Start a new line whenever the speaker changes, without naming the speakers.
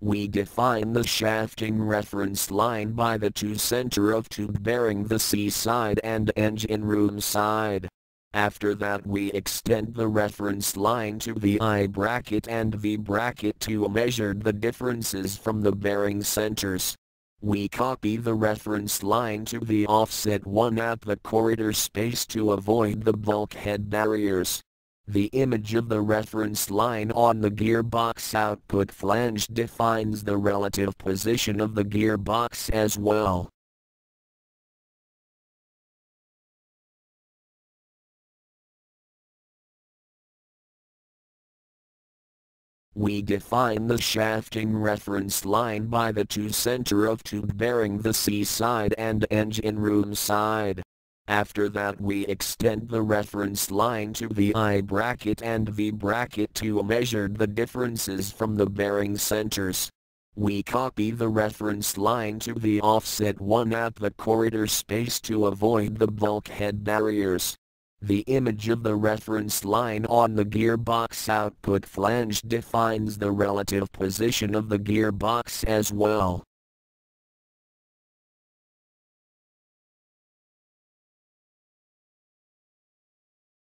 We define the shafting reference line by the two center of tube bearing the sea side and engine room side. After that we extend the reference line to the I bracket and V bracket to measure the differences from the bearing centers. We copy the reference line to the offset one at the corridor space to avoid the bulkhead barriers. The image of the reference line on the gearbox output flange defines the relative position of the gearbox as well. We define the shafting reference line by the two center of tube bearing the sea side and engine room side. After that we extend the reference line to the I bracket and V bracket to measure the differences from the bearing centers. We copy the reference line to the offset one at the corridor space to avoid the bulkhead barriers. The image of the reference line on the gearbox output flange defines the relative position of the gearbox as well.